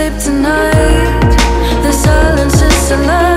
sleep tonight. The silence is alive